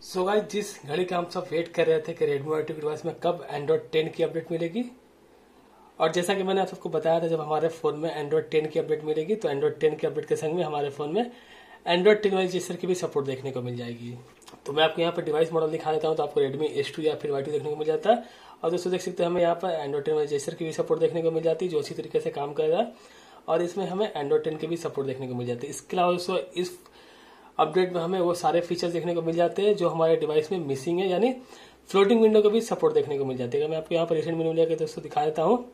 So guys जिस घड़ी का हम सब वेट कर रहे थे कि रेडमी वाई डिवाइस में कब एंड्रॉइड 10 की अपडेट मिलेगी, और जैसा कि मैंने आप सबको बताया था, जब हमारे फ़ोन में एंड्रॉइड 10 की अपडेट मिलेगी तो एंड्रॉइड 10 की अपडेट के संग में हमारे फ़ोन में एंड्रॉइड टेन वाई जिसर की भी सपोर्ट देखने को मिल जाएगी। तो मैं आपको यहाँ पर डिवाइस मॉडल दिखा देता हूँ तो आपको रेडमी एस या फिर वाई देखने को मिल जाता है। और दोस्तों, देख सकते हैं, हमें यहाँ पर एंड्रॉइड टेन वाई जिसर की भी सपोर्ट देखने को मिल जाती है, जो इसी तरीके से काम करेगा और इसमें हमें एंड्रॉइड टेन की भी सपोर्ट देखने को मिल जाती है। इसके अलावा दोस्तों, इस अपडेट में हमें वो सारे फीचर्स देखने को मिल जाते हैं जो हमारे डिवाइस में मिसिंग है, यानी फ्लोटिंग विंडो को भी सपोर्ट देखने को मिल जाती है। मैं आपको यहाँ पर रिसेंट मेनू लेकर दोस्तों दिखा देता हूँ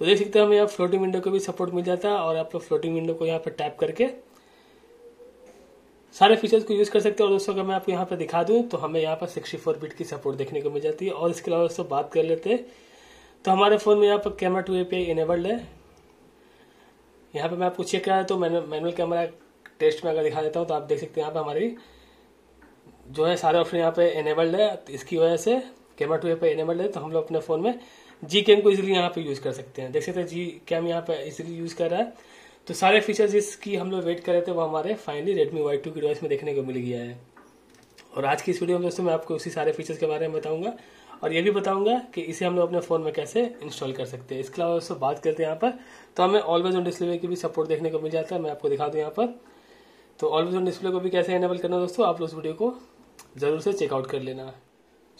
तो देख सकते हैं हमें यहाँ फ्लोटिंग विंडो को भी सपोर्ट मिल जाता है और आप लोग फ्लोटिंग विंडो को यहाँ पर टैप करके सारे फीचर्स को यूज़ कर सकते हैं। और दोस्तों, अगर मैं आपको यहाँ पर दिखा दूँ तो हमें यहाँ पर सिक्सटी फोर बिट की सपोर्ट देखने को मिल जाती है। और इसके अलावा दोस्तों, बात कर लेते हैं तो हमारे फ़ोन में यहाँ पर कैमरा टू एपीआई इनेबल्ड है। यहाँ पे मैं आपको चेक करा तो मैनुअल कैमरा टेस्ट में अगर दिखा देता हूँ तो आप देख सकते हैं यहाँ पे हमारी जो है सारे ऑप्शन यहाँ पे एनेबल्ड है। इसकी वजह से कैमरा टू पे एनेबल्ड है तो हम लोग अपने फ़ोन में जी कैम को इजिली यहाँ पे यूज़ कर सकते हैं। देख सकते हैं जी कैम यहाँ पे इजिली यूज़ कर रहा है। तो सारे फीचर्स जिसकी हम लोग वेट कर रहे थे, वो हमारे फाइनली रेडमी वाई टू की डिवाइस में देखने को मिल गया है। और आज की इस वीडियो में दोस्तों, मैं आपको उसी सारे फीचर्स के बारे में बताऊँगा और ये भी बताऊँगा कि इसे हम लोग अपने फ़ोन में कैसे इंस्टॉल कर सकते हैं। इसके अलावा दोस्तों, बात करते हैं यहाँ पर। तो हमें ऑलवेज ऑन डिस्प्ले की भी सपोर्ट देखने को मिल जाता है। मैं आपको दिखा दूँ यहाँ पर। तो ऑलवेज ऑन डिस्प्ले को भी कैसे एनेबल करना दोस्तों, आप लोग उस वीडियो को ज़रूर से चेकआउट कर लेना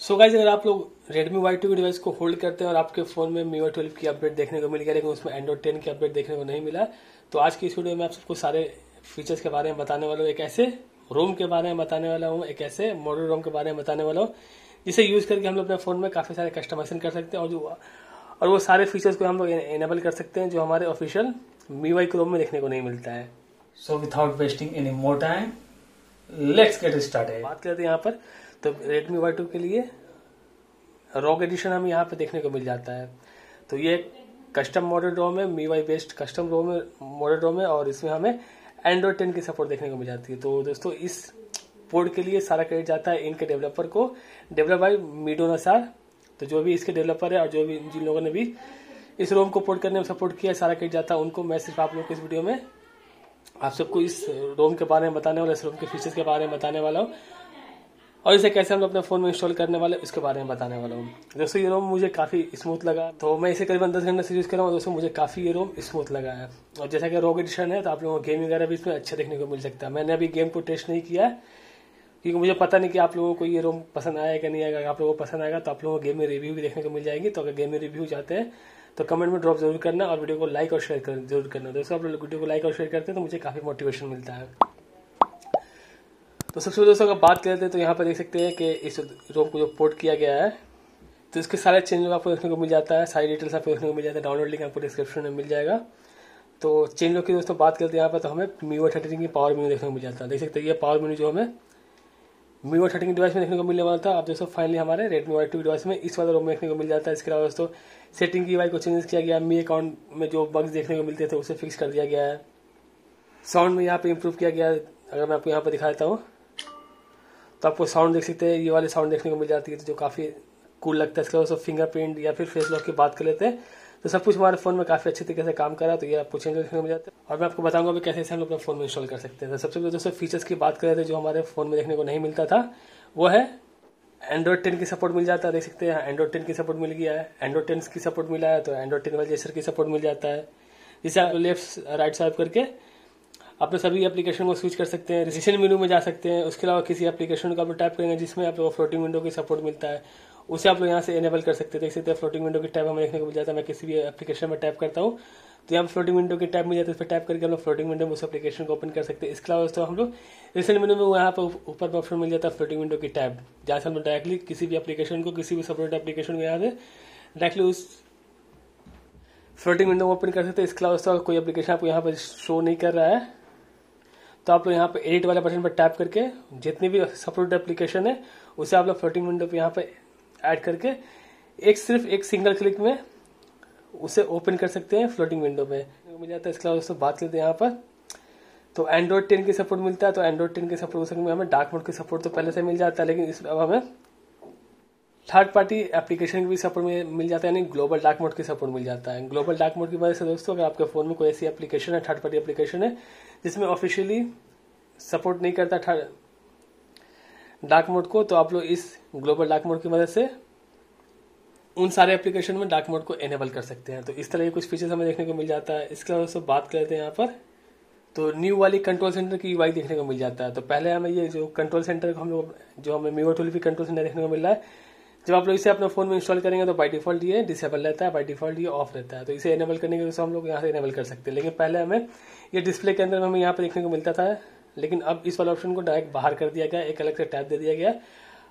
सो गाइज़ अगर आप लोग रेडमी वाई टू डिवाइस को होल्ड करते हैं और आपके फ़ोन में मी ट्वेल्व की अपडेट देखने को मिल गया, लेकिन उसमें एंड्रॉइड टेन की अपडेट देखने को नहीं मिला तो आज की इस वीडियो में आप सबको सारे फीचर्स के बारे में बताने वाला हूँ। एक ऐसे रोम के बारे में बताने वाला हूँ, एक ऐसे मॉडल रोम के बारे में बताने वाला हूँ, जिसे यूज़ करके हम लोग अपने फ़ोन में काफ़ी सारे कस्टमाइजेशन कर सकते हैं और जो और वो सारे फीचर्स को हम लोग एनेबल कर सकते हैं, जो हमारे ऑफिशियल मी वाई क्रोम में देखने को नहीं मिलता है। So without wasting any more time, let's get started. बात करते हैं यहाँ पर तो Redmi Y2 के लिए रॉक एडिशन हमें यहाँ पे देखने को मिल जाता है। तो ये कस्टम मॉडल रोम है MIUI based custom ROM model ROM है और इसमें हमें एंड्रॉइड टेन की सपोर्ट देखने को मिल जाती है। तो दोस्तों इस पोर्ट के लिए सारा क्रेडिट जाता है इनके डेवलपर को। डेवलप बाई मीडो नसार तो जो भी इसके डेवलपर है और जो भी जिन लोगों ने भी इस रोम को पोर्ट करने में सपोर्ट किया सारा क्रेडिट जाता है उनको। मैं सिर्फ़ आप लोग को इस वीडियो में आप सबको इस रोम के बारे में बताने वाला, इस रोम के फीचर्स के बारे में बताने वाला हूँ। और इसे कैसे हम अपने फ़ोन में इंस्टॉल करने वाले उसके बारे में बताने वाला हूँ। दोस्तों, ये रोम मुझे काफ़ी स्मूथ लगा। तो मैं इसे करीबन दस घंटे से यूज़ कर रहा हूँ। दोस्तों, मुझे काफ़ी ये रोम स्मूथ लगा है। और जैसा कि रोग एडिशन है तो आप लोगों को गेम वगैरह भी इसमें अच्छा देखने को मिल सकता है। मैंने अभी गेम को टेस्ट नहीं किया क्योंकि मुझे पता नहीं कि आप लोगों को ये रोम पसंद आएगा नहीं आएगा आप लोगों को पसंद आएगा तो आप लोगों को गेम में रिव्यू भी देखने को मिल जाएगी। तो अगर गेम में रिव्यू चाहते हैं तो कमेंट में ड्रॉप ज़रूर करना और वीडियो को लाइक और शेयर कर, ज़रूर करना। दोस्तों आप लोग वीडियो को लाइक और शेयर करते हैं तो मुझे काफ़ी मोटिवेशन मिलता है। तो सबसे दोस्तों, अगर बात करते हैं तो यहाँ पर देख सकते हैं कि इस रोम को जो पोर्ट किया गया है तो इसके सारे चेंज आपको देखने को मिल जाता है। सारी डिटेल्स आपको देखने को मिल जाता है। डाउनलोड लिंक आपको डिस्क्रिप्शन में मिल जाएगा। तो चेंज लोग की दोस्तों, बात करते हैं यहाँ पर तो हमें मीओ थर्टी की पावर मेन्यू देखने को मिल जाता है। देख सकते हैं, ये पावर मेन्यू जो हमें मीओ थर्टीन डिवाइस में देखने को मिलने वाला था। अब दोस्तों फाइनली हमारे रेडमी वाई टू डिवाइस में इस वाले रोम में देखने को मिल जाता है। इसके अलावा दोस्तों सेटिंग की वाई को चेंज किया गया मी अकाउंट में जो बग्स देखने को मिलते थे, उसे फिक्स कर दिया गया है। साउंड में यहाँ पे इम्प्रूव किया गया अगर मैं आपको यहाँ पर दिखा देता हूँ तो आपको साउंड देख सकते हैं। ये वाले साउंड देखने को मिल जाती है तो जो काफ़ी कूल लगता है। इसके अलावा दोस्तों फिंगरप्रिंट या फिर फेस लॉक की बात कर लेते हैं। तो सब कुछ हमारे फ़ोन में काफ़ी अच्छे तरीके से काम करा तो ये आपको चेंज देखने को मिल जाता है। और मैं आपको बताऊँगा भी कैसे इसे हम अपने फ़ोन में इंस्टॉल कर सकते हैं। तो सबसे पहले दोस्तों फीचर्स की बात करें तो जो हमारे फ़ोन में देखने को नहीं मिलता था, वो है एंड्रॉइड टेन की सपोर्ट मिल जाता है, देख सकते हैं। एंड्रॉइड टेन की सपोर्ट मिल गया है। एंड्रॉइड टेन की सपोर्ट मिला है तो एंड्रॉइड टेन वाले की सपोर्ट मिल जाता है। जिसे लेफ़्ट राइट साइड करके अपने सभी एप्लीकेशन को स्विच कर सकते हैं रिसेशन मेनू में जा सकते हैं, उसके अलावा किसी एप्लीकेशन को आप टैप करेंगे जिसमें आप लोग फ्लोटिंग विंडो की सपोर्ट मिलता है, उसे आप लोग यहाँ से एनेबल कर सकते हैं। देख सकते हैं फ्लोटिंग विंडो की टैप हमें देखने को मिल जाता है। मैं किसी भी एप्लीकेशन में टैप करता हूँ तो यहाँ फ्लोटिंग विंडो की टैप मिल जाती है, उस पर टैप करके हम लोग फ्लोटिंग विंडो में उस एप्लीकेशन को ओपन कर सकते हैं। इसके अलावा दोस्तों, हम लोग रिसेंट मेनू में यहाँ पर ऊपर ऑप्शन मिल जाता है फ्लोटिंग विंडो की टैब जहाँ से हम लोग डायरेक्टली किसी भी एप्लीकेशन को, किसी भी सपोर्ट एप्लीकेशन को यहाँ से डायरेक्टली उस फ्लोटिंग विंडो ओपन कर सकते हैं। इसके अलावा दोस्तों कोई एप्लीकेशन आपको यहाँ पर शो नहीं कर रहा है तो आप लोग यहाँ पे एडिट वाले बटन पर टैप करके जितनी भी सपोर्ट एप्लीकेशन है, उसे आप लोग फ्लोटिंग विंडो पे यहाँ पे ऐड करके एक सिर्फ़ एक सिंगल क्लिक में उसे ओपन कर सकते हैं फ्लोटिंग विंडो पे मिल जाता है इसके अलावा दोस्तों, बात करते हैं यहाँ पर। तो एंड्रॉइड टेन की सपोर्ट मिलता है तो एंड्रॉइड टेन के सपोर्ट में हमें डार्क मोड की सपोर्ट तो पहले से मिल जाता है, लेकिन इस अब हमें थर्ड पार्टी एप्लीकेशन की भी सपोर्ट में मिल जाता है, यानी ग्लोबल डार्क मोड की सपोर्ट मिल जाता है। ग्लोबल डार्क मोड की वजह से दोस्तों, अगर आपके फ़ोन में कोई ऐसी एप्लीकेशन है थर्ड पार्टी एप्लीकेशन है, जिसमें ऑफिशियली सपोर्ट नहीं करता थर्ड डार्क मोड को तो आप लोग इस ग्लोबल डार्क मोड की मदद से उन सारे एप्लीकेशन में डार्क मोड को एनेबल कर सकते हैं। तो इस तरह के कुछ फीचर्स हमें देखने को मिल जाता है। इसके अलावा दोस्तों, बात करते हैं यहाँ पर। तो न्यू वाली कंट्रोल सेंटर की यूआई देखने को मिल जाता है। तो पहले हमें ये जो कंट्रोल सेंटर हम लोग, जो हमें मीवो टूल कंट्रोल सेंटर देखने को मिल रहा है जब आप लोग इसे अपने फ़ोन में इंस्टॉल करेंगे तो बाई डिफ़ॉल्ट ये डिसेबल रहता है बाई डिफ़ॉल्ट ये ऑफ़ रहता है। तो इसे एनेबल करने के लिए हम लोग यहाँ से एनेबल कर सकते हैं। लेकिन पहले हमें ये डिस्प्ले के अंदर हमें यहाँ पर देखने को मिलता था, लेकिन अब इस वाले ऑप्शन को डायरेक्ट बाहर कर दिया गया, एक अलग से टैब दे दिया गया।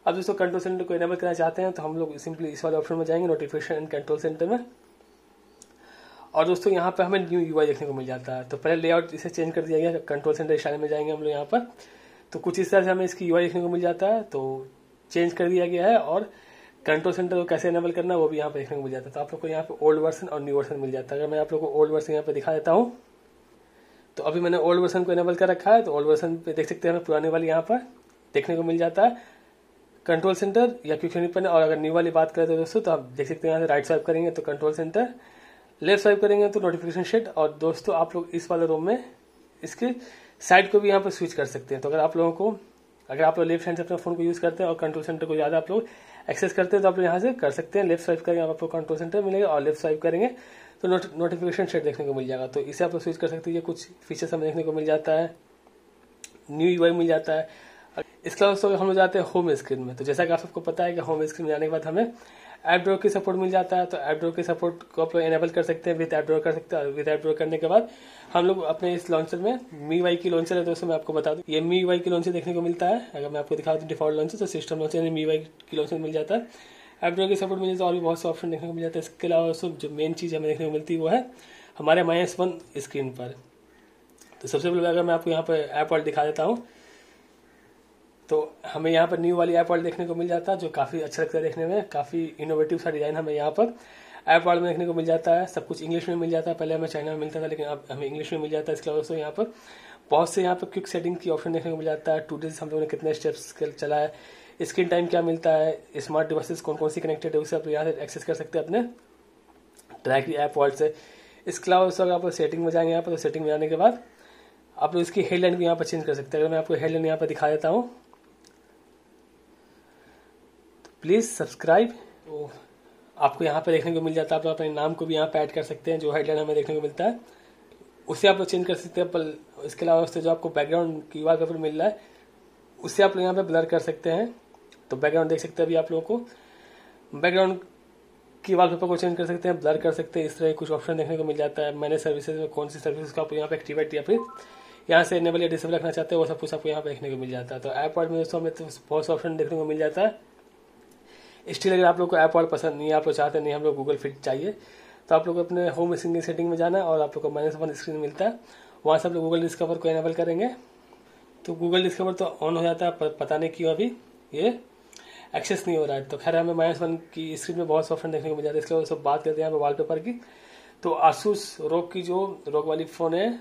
अब दोस्तों कंट्रोल सेंटर को एनेबल करना चाहते हैं तो हम लोग सिंपली इस वाले ऑप्शन में जाएँगे नोटिफिकेशन एंड कंट्रोल सेंटर में। और दोस्तों यहाँ पर हमें न्यू यूआई देखने को मिल जाता है। तो पहले लेआउट इसे चेंज कर दिया गया कंट्रोल सेंटर इशारे में जाएँगे हम लोग यहाँ पर। तो कुछ इस तरह से हमें इसकी यूआई देखने को मिल जाता है तो चेंज कर दिया गया है और कंट्रोल सेंटर को कैसे एनेबल करना वो भी यहाँ पे देखने को मिल जाता है। तो आप लोग को यहाँ पे ओल्ड वर्सन और न्यू वर्सन मिल जाता है। अगर मैं आप लोग को ओल्ड वर्सन यहाँ पे दिखा देता हूँ तो अभी मैंने ओल्ड वर्सन को एनेबल कर रखा है तो ओल्ड वर्सन पे देख सकते हैं पुराने वाली यहाँ पर देखने को मिल जाता है। कंट्रोल सेंटर या पर और अगर न्यू वाली बात करें तो दोस्तों तो आप देख सकते हैं यहाँ से राइट स्वाइप करेंगे तो कंट्रोल सेंटर लेफ़्ट स्वाइप करेंगे तो नोटिफिकेशन शेट और दोस्तों आप लोग इस वाले रूम में इसके साइड को भी यहाँ पर स्विच कर सकते हैं। तो अगर आप लोगों को, अगर आप लोग लेफ़्ट हैंड से अपने फ़ोन को यूज़ करते हैं और कंट्रोल सेंटर को ज़्यादा आप लोग एक्सेस करते हैं तो आप लोग यहाँ से कर सकते हैं। लेफ़्ट स्वाइप करेंगे आपको कंट्रोल सेंटर मिलेगा और लेफ़्ट स्वाइप करेंगे तो नोटिफिकेशन शेट देखने को मिल जाएगा। तो इसे आप लोग स्विच कर सकते हैं। कुछ फीचर्स हमें देखने को मिल जाता है। न्यू यूआई मिल जाता है। इसके अलावा हम लोग जाते हैं होम स्क्रीन में। तो जैसा कि आप सबको पता है कि होम स्क्रीन में जाने के बाद हमें ऐप ड्रॉर की सपोर्ट मिल जाता है तो ऐप ड्रॉर के सपोर्ट को आप लोग एनेबल कर सकते हैं विद ऐप ड्रॉर कर सकते हैं विद ऐप ड्रॉर करने के बाद हम लोग अपने इस लॉन्चर में मी वाई की लॉन्चर है दोस्तों मैं आपको बता दूँ, ये मी वाई की लॉन्चर देखने को मिलता है। अगर मैं आपको दिखा दूँ डिफ़ॉल्ट लॉन्चर तो सिस्टम लॉन्चर मी वाई की लॉन्चर मिल जाता है। ऐप ड्रॉर की सपोर्ट मिल जाता है और भी बहुत से ऑप्शन देखने को मिल जाता है। इसके अलावा जो मेन चीज़ हमें देखने को मिलती है, वो है हमारे माइनस वन स्क्रीन पर। तो सबसे पहले अगर मैं आपको यहाँ पर ऐप वर्ल्ड दिखा देता हूँ तो हमें यहाँ पर न्यू वाली ऐप वर्ल्ड देखने को मिल जाता है, जो काफ़ी अच्छा लगता है देखने में। काफ़ी इनोवेटिव सा डिज़ाइन हमें यहाँ पर ऐप वर्ल्ड में देखने को मिल जाता है। सब कुछ इंग्लिश में मिल जाता है। पहले हमें चाइना में मिलता था, लेकिन अब हमें इंग्लिश में मिल जाता है। इसके अलावा यहाँ पर बहुत से यहाँ पर क्विक सेटिंग की ऑप्शन देखने को मिल जाता है। टू डेज़ हम लोगों ने कितने स्टेप्स चला है। स्क्रीन टाइम क्या मिलता है? स्मार्ट डिवाइसेस कौन कौन सी कनेक्टेड है? उसे आप यहाँ से एक्सेस कर सकते हैं अपने डायरेक्टली ऐप वर्ल्ड से। इसके अलावा अगर आप सेटिंग में जाएँगे यहाँ पर तो सेटिंग में जाने के बाद आप लोग इसकी हेडलाइन को यहाँ पर चेंज कर सकते हैं। अगर मैं आपको हेडलाइन यहाँ पर दिखा देता हूँ प्लीज़ सब्सक्राइब तो आपको यहाँ पे देखने को मिल जाता है, आप अपने नाम को भी यहाँ पे ऐड कर सकते हैं, जो हेडलाइन हमें देखने को मिलता है। उसे आप चेंज कर सकते हैं इसके अलावा उससे जो आपको बैकग्राउंड की वाल पेपर मिल रहा है, उसे आप लोग यहाँ पे ब्लर कर सकते हैं। तो बैकग्राउंड देख सकते हैं अभी आप लोगों को। बैकग्राउंड की वाल पेपर को चेंज कर सकते हैं ब्लर कर सकते हैं, इस तरह कुछ ऑप्शन देखने को मिल जाता है। मैंने सर्विसेज़ में कौन सी सर्विस को आप यहाँ पे एक्टिवेट या फिर यहाँ से इनेबल या डिसेबल रखना चाहते हैं, वो सब कुछ आपको यहाँ पे देखने को मिल जाता है। तो ऐप वर्ड में दोस्तों हमें तो बहुत से ऑप्शन देखने को मिल जाता है। स्टिल अगर आप लोग को ऐप वर्ड पसंद नहीं है, आप लोग चाहते नहीं, हम लोग गूगल फिट चाहिए तो आप लोग अपने होम की सेटिंग में जाना और आप लोग को माइनस वन स्क्रीन मिलता है। वहाँ से आप लोग गूगल डिस्कवर को एनेबल करेंगे। तो गूगल डिस्कवर तो ऑन हो जाता है, पर पता नहीं क्यों अभी ये एक्सेस नहीं हो रहा है। तो खैर, हमें माइनस वन की स्क्रीन में बहुत ऑप्शन देखने को मिल जाता है इसके सब बात करते हैं यहाँ वॉलपेपर की। तो आसूस रोग की जो रोग वाली फ़ोन है,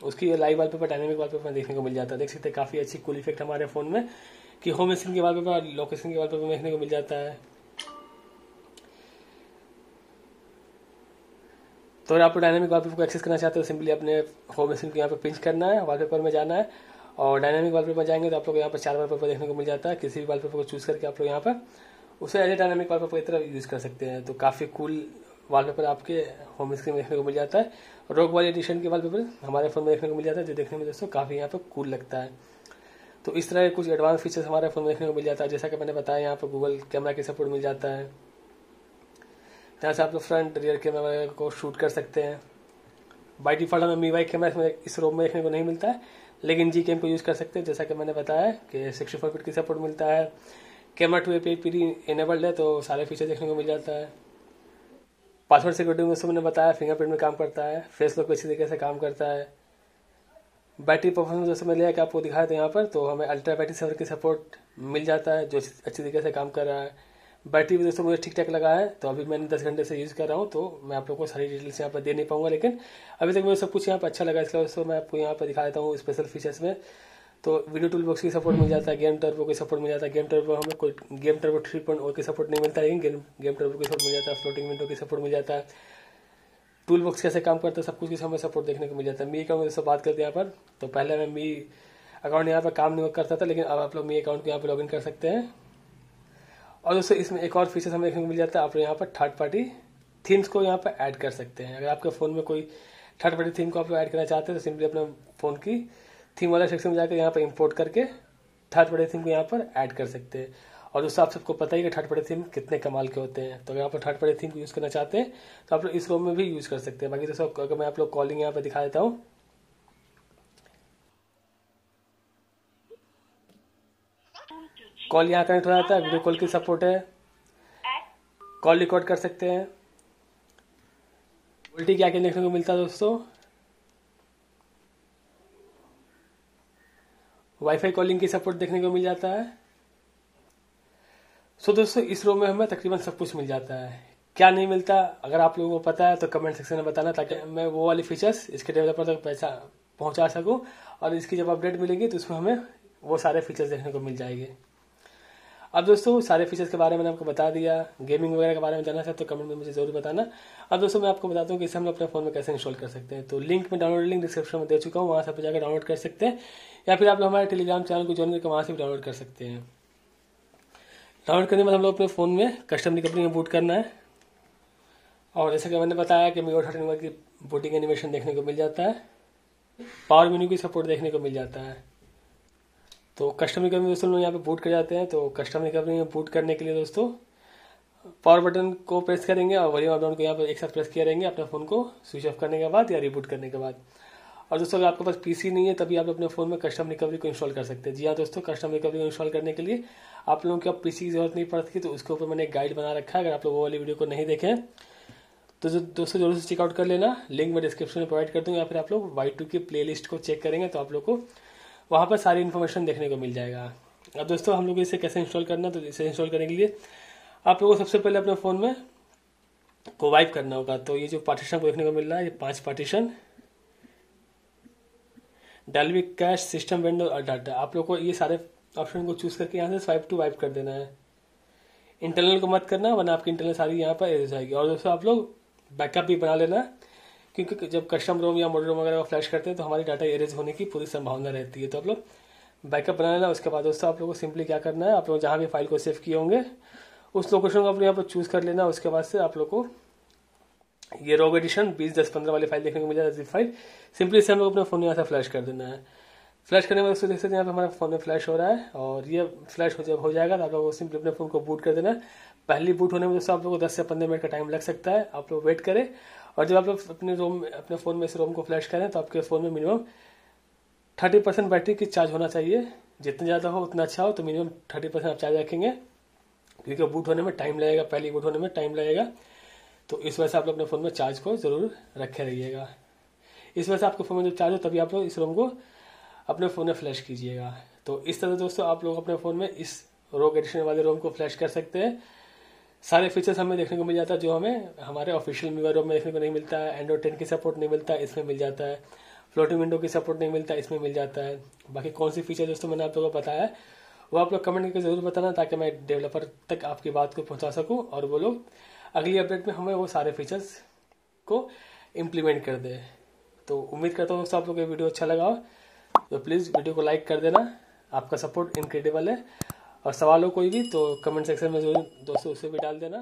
उसकी लाइव वॉलपेपर डायनेमिक वॉलपेपर देखने को मिल जाता है। देख सकते हैं, काफ़ी अच्छी कूल इफ़ेक्ट हमारे फ़ोन में। कि होम स्क्रीन के वॉलपेपर और लोकेशन के वॉलपेपर देखने को मिल जाता है। तो अगर आप डायनामिक वॉलपेपर को एक्सेस करना चाहते हो सिंपली अपने होम स्क्रीन को यहाँ पर पिंच करना है वॉलपेपर में जाना है और डायनामिक वॉलपेपर में जाएँगे तो आप लोग यहाँ पर चार वॉलपेपर देखने को मिल जाता है। किसी भी वॉलपेपर को चूज़ करके आप लोग यहाँ पर उसे एज ए डायनामिक वॉलपेपर की तरह यूज़ कर सकते हैं। तो काफ़ी कूल वॉलपेपर आपके होम स्क्रीन में देखने को मिल जाता है। रोग वाली एडिशन के वॉलपेपर हमारे फ़ोन में देखने को मिल जाता है, जो देखने में दोस्तों काफ़ी यहाँ पर कूल लगता है। तो इस तरह के कुछ एडवांस फीचर्स हमारे फ़ोन में देखने को मिल जाता है। जैसा कि मैंने बताया, यहाँ पर गूगल कैमरा की सपोर्ट मिल जाता है। यहाँ से आप लोग फ्रंट रियर कैमरा को शूट कर सकते हैं। बाई डिफ़ॉल्ट हमें मी वाई कैमरा इस रोम में देखने को नहीं मिलता है, लेकिन जी कैम को यूज़ कर सकते हैं। जैसा कि मैंने बताया कि सिक्सटी फोर फीट की सपोर्ट मिलता है। Camera two A P enabled है तो सारे फीचर देखने को मिल जाता है। पासवर्ड सिक्योरिटी में मैंने बताया फिंगरप्रिंट में काम करता है फेस लॉक अच्छी तरीके से काम करता है। बैटरी परफॉर्मेंस जैसे मैं लिया कि आपको दिखाया था यहाँ पर तो हमें अल्ट्रा बैटरी सेवर की सपोर्ट मिल जाता है, जो अच्छी तरीके से काम कर रहा है। बैटरी भी दोस्तों मुझे ठीक ठाक लगा है तो अभी मैंने दस घंटे से यूज़ कर रहा हूँ तो मैं आप लोगों को सारी डिटेल्स यहाँ पर दे नहीं पाऊँगा, लेकिन अभी तक मुझे सब कुछ यहाँ पर अच्छा लगा इसका वजह मैं आपको यहाँ पर दिखा देता हूँ स्पेशल फीचर्स में। तो वीडियो टूल बॉक्स की सपोर्ट मिल जाता है गेम टर्बो की सपोर्ट मिल जाता है। गेम टर्बो हमें कोई गेम टर्बो थ्री पॉइंट की सपोर्ट नहीं मिलता, लेकिन गेम टर्बो की सपोर्ट मिल जाता है। फ्लोटिंग विंडो की सपोर्ट मिल जाता है। टूल बॉक्स कैसे काम करता है, सब कुछ हमें सपोर्ट देखने को मिल जाता है। मी मुझे सब बात करते हैं यहाँ पर तो पहले हमें मी अकाउंट यहाँ पर काम नहीं करता था, लेकिन अब आप लोग मी अकाउंट को यहाँ पर लॉग कर सकते हैं। और दोस्तों इसमें एक और फीचर हमें देखने को मिल जाता है, आप लोग यहाँ पर थर्ड पार्टी थीम्स को यहाँ पर ऐड कर सकते हैं। अगर आपके फ़ोन में कोई थर्ड पार्टी थीम को आप लोग ऐड करना चाहते हैं तो सिंपली अपने फ़ोन की थीम वाला सेक्शन में जाकर यहाँ पर इम्पोर्ट करके थर्ड पार्टी थीम को यहाँ पर ऐड कर सकते हैं। और दोस्तों आप सबको पता ही कि थर्ड पार्टी थीम कितने कमाल के होते हैं। तो अगर आप लोग थर्ड पार्टी थीम को यूज़ करना चाहते हैं तो आप लोग इस रोम में भी यूज़ कर सकते हैं। बाकी दोस्तों अगर मैं आप लोग कॉलिंग यहाँ पर दिखा देता हूँ। कॉल यहाँ कनेक्ट हो जाता है वीडियो कॉल की सपोर्ट है। कॉल रिकॉर्ड कर सकते हैं। उल्टी क्या क्या देखने को मिलता है दोस्तों? वाईफाई कॉलिंग की सपोर्ट देखने को मिल जाता है। सो दोस्तों, इस रो में हमें तकरीबन सब कुछ मिल जाता है। क्या नहीं मिलता, अगर आप लोगों को पता है तो कमेंट सेक्शन में बताना ताकि मैं वो वाली फीचर्स इसके डेवलपर तक पैसा पहुँचा सकूँ और इसकी जब अपडेट मिलेगी तो उसमें हमें वो सारे फीचर्स देखने को मिल जाएँगे। अब दोस्तों, सारे फीचर्स के बारे में आपको बता दिया गेमिंग वगैरह के बारे में जानना चाहते तो कमेंट में मुझे ज़रूर बताना। अब दोस्तों, मैं आपको बताता हूँ कि इसे हम अपने फ़ोन में कैसे इंस्टॉल कर सकते हैं। तो लिंक में डाउनलोड लिंक डिस्क्रिप्शन में दे चुका हूँ, वहाँ से आप जाकर डाउनलोड कर सकते हैं, या फिर आप लोग हमारे टेलीग्राम चैनल को ज्वाइन करके वहाँ से भी डाउनलोड कर सकते हैं। डाउनलोड करने के बाद हम लोग अपने फ़ोन में कस्टम रिकवरी में बूट करना है। और जैसे कि मैंने बताया कि मीओ थर्टी की बूटिंग एनिमेशन देखने को मिल जाता है। पावर मेन्यू की सपोर्ट देखने को मिल जाता है। तो कस्टम रिकवरी दोस्तों यहाँ पे बूट कर जाते हैं। तो कस्टम रिकवरी में बूट करने के लिए दोस्तों पावर बटन को प्रेस करेंगे और वॉल्यूम अप को यहाँ पर एक साथ प्रेस किया रहेंगे अपने फ़ोन को। स्विच ऑफ़ करने के बाद या रिबूट करने के बाद। और दोस्तों, अगर आपके पास पीसी नहीं है, तभी आप अपने फ़ोन में कस्टम रिकवरी को इंस्टॉल कर सकते हैं। जी हाँ दोस्तों कस्टम रिकवरी को इंस्टॉल करने के लिए आप लोगों को पीसी की ज़रूरत नहीं पड़ती तो उसके ऊपर मैंने एक गाइड बना रखा है, अगर आप लोग वो वाली वीडियो को नहीं देखें। तो जो दोस्तों, ज़रूर से चेकआउट कर लेना। लिंक मैं डिस्क्रिप्शन में प्रोवाइड कर दूँगा, या फिर आप लोग वाई टू की प्ले को चेक करेंगे तो आप लोग को वहाँ पर सारी इन्फॉर्मेशन देखने को मिल जाएगा। अब दोस्तों, हम लोग इसे कैसे इंस्टॉल करना तो इसे इंस्टॉल करने के लिए आप लोगों को सबसे पहले अपने फ़ोन में को वाइप करना होगा। तो ये जो पार्टीशन को देखने को मिल रहा है, ये पाँच partition Dalvik cache system window data आप लोग को ये सारे ऑप्शन को चूज़ करके यहाँ से स्वाइप टू वाइप कर देना है। इंटरनल को मत करना, वरना आपकी इंटरनल सारी यहाँ पर जाएगी। और दोस्तों, आप लोग बैकअप भी बना लेना, क्योंकि जब कस्टम रोम या मोड रोम वगैरह फ्लैश करते हैं तो हमारी डाटा एरेज होने की पूरी संभावना रहती है। तो आप लोग बैकअप बना लेना, उसके बाद दोस्तों, आप लोग को सिंपली क्या करना है, आप लोग जहाँ भी फ़ाइल को सेव किए होंगे, उस लोकेशन को आप यहाँ पर चूज़ कर लेना, उसके बाद से आप लोग को ये रोग एडिशन बीस, दस, पंद्रह वाली फ़ाइल देखने को मिल जाता फ़ाइल सिंपली से हम लोग अपने फ़ोन यहाँ से फ्लैश कर देना है। फ्लैश करने में दोस्तों देख सकते हैं, यहाँ पे हमारे फ़ोन में फ्लैश हो रहा है और ये फ्लैश हो, जब हो जाएगा तो आप लोग सिंपली अपने फ़ोन को बूट कर देना पहली बूट होने में दोस्तों आप लोग को दस से पंद्रह मिनट का टाइम लग सकता है, आप लोग वेट करें और जब आप लोग अपने रोम अपने फ़ोन में इस रोम को फ्लैश करें तो आपके फ़ोन में मिनिमम थर्टी परसेंट बैटरी की चार्ज होना चाहिए। जितना ज़्यादा हो, उतना अच्छा हो तो मिनिमम थर्टी परसेंट आप चार्ज रखेंगे। क्योंकि बूट होने में टाइम लगेगा, पहली बूट होने में टाइम लगेगा। तो इस वजह से आप लोग अपने फ़ोन में चार्ज को ज़रूर रखे रहिएगा। इस वजह से आपके फ़ोन में जब चार्ज हो, तभी आप लोग इस रोम को अपने फ़ोन में फ्लैश कीजिएगा। तो इस तरह दोस्तों, आप लोग अपने फ़ोन में इस रोग एडिशन वाले रोम को फ्लैश कर सकते हैं। सारे फीचर्स हमें देखने को मिल जाता है, जो हमें हमारे ऑफिशियल मीवर रोम में देखने को नहीं मिलता है। एंड्रॉइड टेन की सपोर्ट नहीं मिलता, इसमें मिल जाता है। फ्लोटिंग विंडो की सपोर्ट नहीं मिलता, इसमें मिल जाता है। बाकी कौन सी फीचर दोस्तों, मैंने आप लोगों को बताया वो आप लोग कमेंट करके ज़रूर बताना, ताकि मैं डेवलपर तक आपकी बात को पहुँचा सकूँ, और वो लोग अगली अपडेट में हमें वो सारे फीचर्स को इम्प्लीमेंट कर दे। तो उम्मीद करता हूँ दोस्तों आप लोग ये वीडियो अच्छा लगा हो। तो प्लीज़ वीडियो को लाइक कर देना। आपका सपोर्ट इनक्रेडिबल है। और सवाल हो कोई भी तो कमेंट सेक्शन में ज़रूर दोस्तों उसे भी डाल देना।